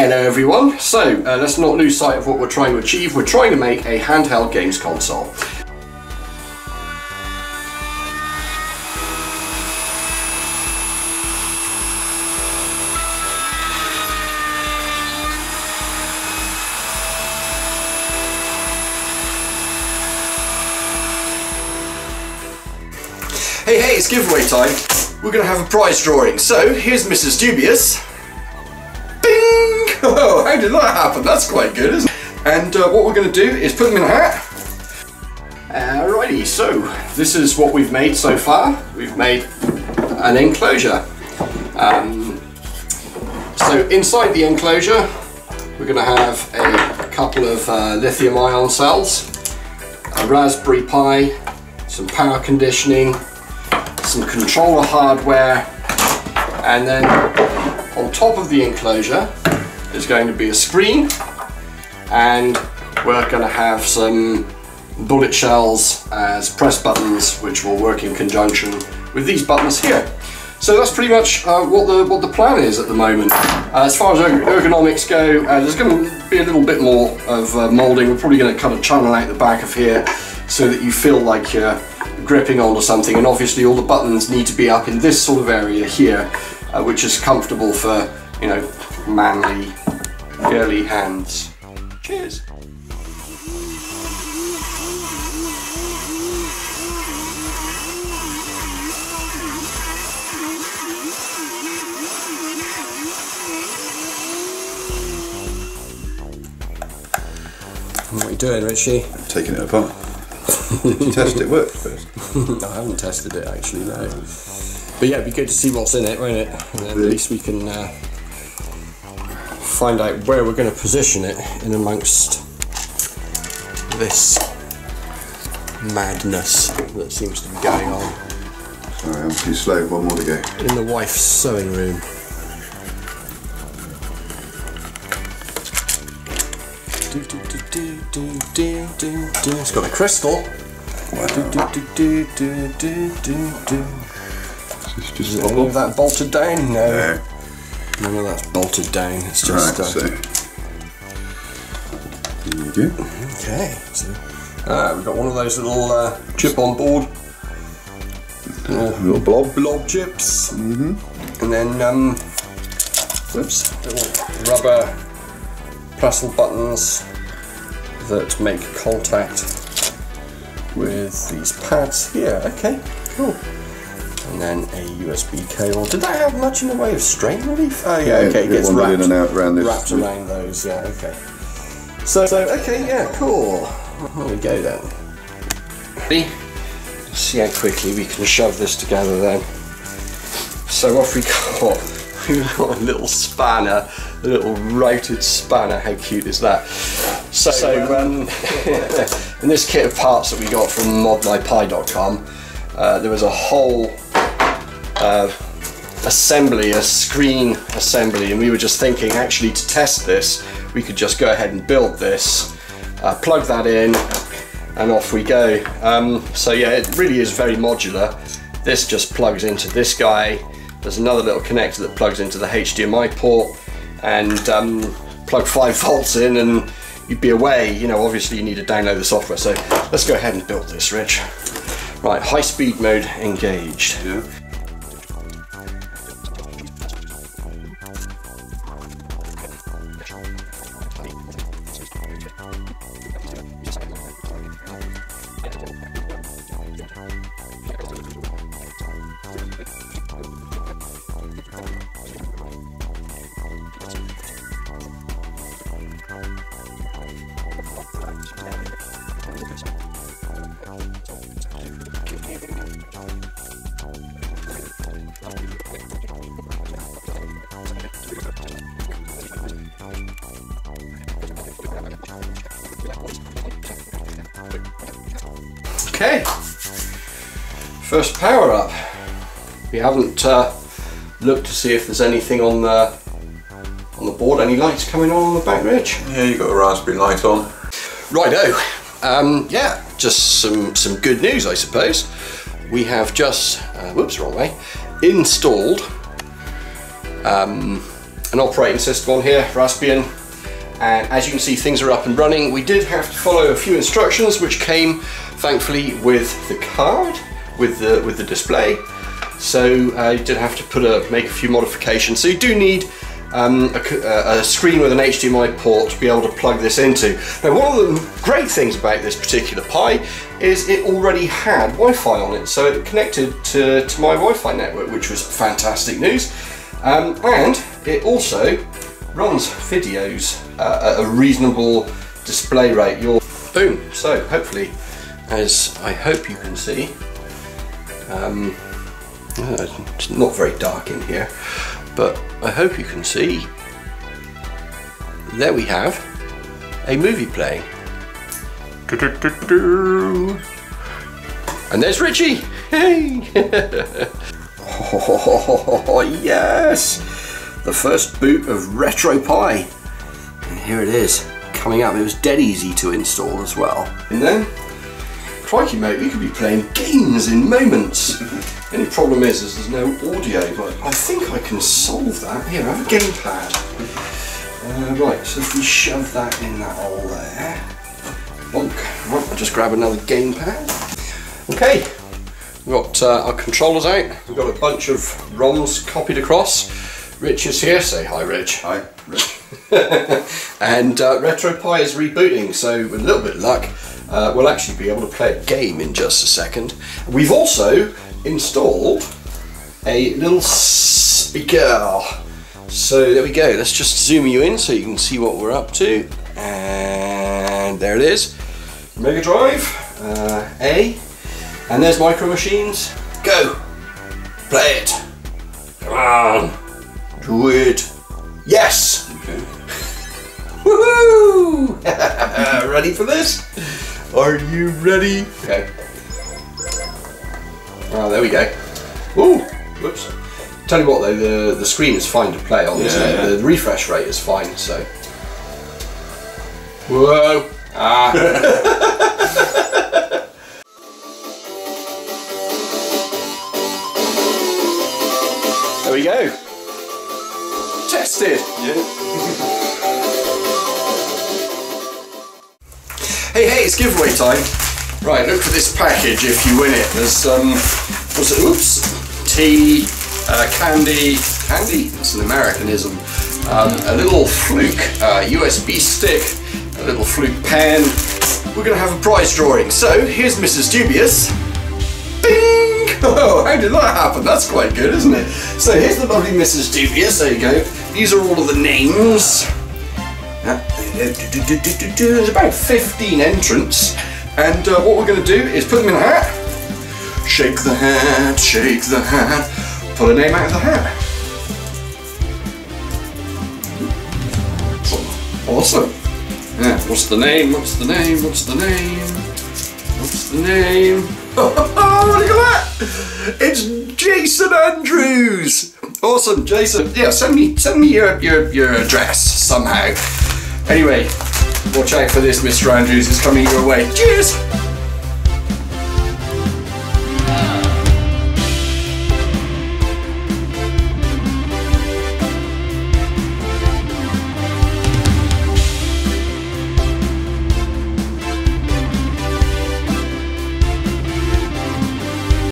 Hello everyone, so uh, let's not lose sight of what we're trying to achieve. We're trying to make a handheld games console. Hey hey, it's giveaway time. We're gonna have a prize drawing. So here's Mrs. Dubious. Did that happen? That's quite good, isn't it? And uh, what we're gonna do is put them in a hat. Alrighty, so this is what we've made so far. We've made an enclosure. Um, so inside the enclosure, we're gonna have a couple of uh, lithium ion cells, a Raspberry Pi, some power conditioning, some controller hardware, and then on top of the enclosure is going to be a screen, and we're going to have some bullet shells as press buttons, which will work in conjunction with these buttons here. So that's pretty much uh, what the what the plan is at the moment. Uh, as far as ergonomics go, uh, there's going to be a little bit more of uh, moulding. We're probably going to kind of channel out the back of here so that you feel like you're gripping onto something and obviously all the buttons need to be up in this sort of area here uh, which is comfortable for you know manly girly hands cheers What are you doing, Richie? Taking it apart. test it worked first? I haven't tested it actually, no. But yeah, it'd be good to see what's in it, won't it? And at least we can uh, find out where we're going to position it in amongst this madness that seems to be going on. Sorry, I'm too slow. One more to go. In the wife's sewing room. Do, do, do, do, do, do, do, do. It's got a crystal. Wow. Do, do, do, just Is of that bolted down? No. there. None of that's bolted down. It's Right, just. uh, so. There you go. Okay. So, uh, we've got one of those little uh, chip on board. Little blob. blob chips. Mm-hmm. And then, um, whoops, little rubber pressel buttons that make contact with these pads here. Okay, cool. And then a USB cable. Did that have much in the way of strain relief? Oh yeah, Yeah, okay, it it gets wrapped, in and out around this- wrapped around those. Yeah, okay. So, so okay, yeah, cool. There we go then. Ready? see how quickly we can shove this together then. So off we go. We've got a little spanner, a little routed spanner. How cute is that? So, so um, in this kit of parts that we got from modmypi.com, uh, there was a whole uh, assembly, a screen assembly, and we were just thinking actually to test this, we could just go ahead and build this, uh, plug that in, and off we go. Um, so yeah, it really is very modular. This just plugs into this guy. There's another little connector that plugs into the HDMI port, and um, plug five volts in, and you'd be away. You know, obviously you need to download the software. So let's go ahead and build this, Rich. Right, high speed mode engaged. Yeah. Okay, first power up. We haven't uh, looked to see if there's anything on the on the board. Any lights coming on on the back, Rich? Yeah, you got a raspberry light on. Righto. Um, yeah, just some some good news, I suppose. We have just uh, whoops, wrong way. Installed um, an operating system on here, Raspbian, and as you can see things are up and running. We did have to follow a few instructions which came thankfully with the card, with the, with the display. So uh, did have to put a, make a few modifications. So you do need um, a, a, screen with an HDMI port to be able to plug this into. Now one of the great things about this particular Pi is it already had Wi-Fi on it, so it connected to, to my Wi-Fi network, which was fantastic news. Um, and it also runs videos uh, at a reasonable display rate. Your boom. So hopefully, as I hope you can see, um, it's not very dark in here, but I hope you can see. There we have a movie playing. And there's Richie. Hey. oh yes, the first boot of RetroPie. And here it is, coming up. It was dead easy to install as well. And then, crikey mate, we could be playing games in moments. Only problem is, is there's no audio, but I think I can solve that. Here, I have a gamepad. Uh, right, so if we shove that in that hole there. Bonk. Right, I'll just grab another gamepad. Okay, we've got uh, our controllers out. We've got a bunch of ROMs copied across. Rich is here. Say hi, Rich. Hi, Rich. and uh, RetroPie is rebooting, so with a little bit of luck, uh, we'll actually be able to play a game in just a second. We've also installed a little speaker. So there we go. Let's just zoom you in so you can see what we're up to. And there it is. Mega Drive, uh, A, and there's Micro Machines. Go, play it. Come on, do it. Yes. Okay. Woohoo! ready for this? Are you ready? Okay. Oh, there we go. Ooh, whoops. Tell you what though, the, the screen is fine to play on, isn't it? Yeah. The refresh rate is fine, so. Whoa! Ah. Tested. Yeah. Hey, hey, it's giveaway time. Right, look for this package if you win it. There's, um, was it, oops, tea, uh, candy, candy, it's an Americanism, um, a little fluke uh, USB stick, a little fluke pen. We're going to have a prize drawing. So, here's Mrs. Dubious. Bing! Oh, how did that happen? That's quite good, isn't it? So, here's the lovely Mrs. Dubious. There you go. These are all of the names. Uh, There's about 15 entrants, and uh, what we're going to do is put them in a hat, shake the hat, shake the hat, pull a name out of the hat. Awesome. Yeah, what's the name? What's the name? What's the name? What's the name? Oh, look at that! It's Jason Andrews. Awesome, Jason. Yeah, send me send me your your, your address somehow. Anyway, watch out for this, Mr. Andrews. It's coming your way. Cheers.